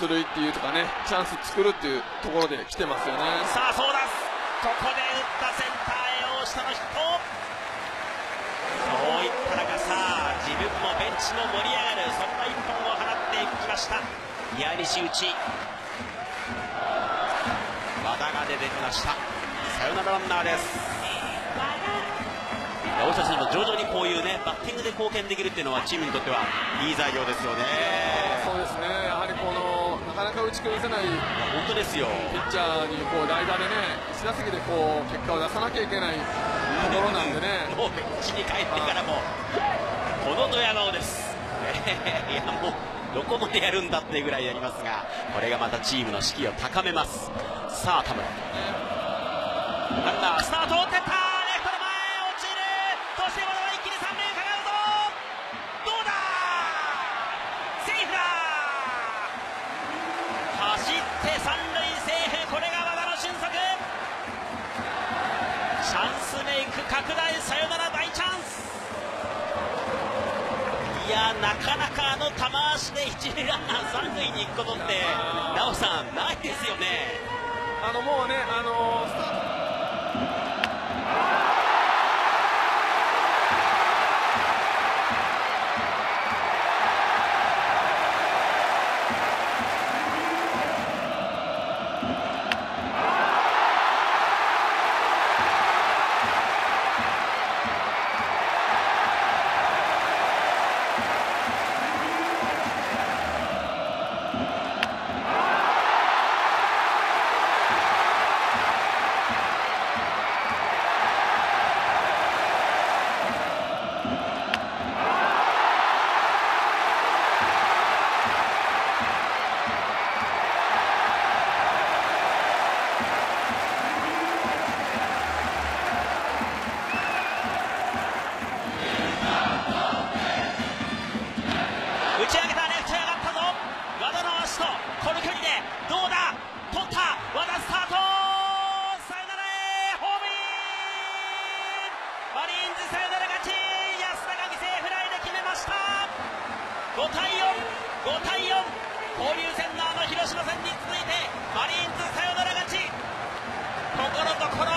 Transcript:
出塁っていうとかねチャンス作るっていうところで来てますよね。さあそうだここで打ったセンターへ大下のヒットそういった中さあ自分もベンチも盛り上がる。そんな一本を放っていきました。宮西内。和田が出てきました。サヨナラランナーです。大下選手も徐々にこういうねバッティングで貢献できるっていうのはチームにとってはいい材料ですよねやはりこのなかなか打ち崩せない。本当ですよ。ピッチャーにこう代打でね1打席でこう結果を出さなきゃいけないところなんでね。もうベンチに帰ってからもこのドヤ顔です。いやもうどこまでやるんだっていうぐらいやりますがこれがまたチームの士気を高めます。さあ田村。ランナースタートってったレフトの前落ちるそして和田は一気に三塁かかるぞどうだセーフだ走って三塁セーフこれが和田の俊足。チャンスメイク拡大サヨナラ大チャンス。いやなかなかあの球足で一塁ランナー三塁に行くことって奈緒さんないですよね。あのもうねあのスター距離でどうだ？取った。和田スタート。サヨナラへホームイン。マリーンズサヨナラ勝ち安田が犠牲フライで決めました。5対45対4交流戦のあの広島戦に続いてマリーンズサヨナラ勝ちところどころ。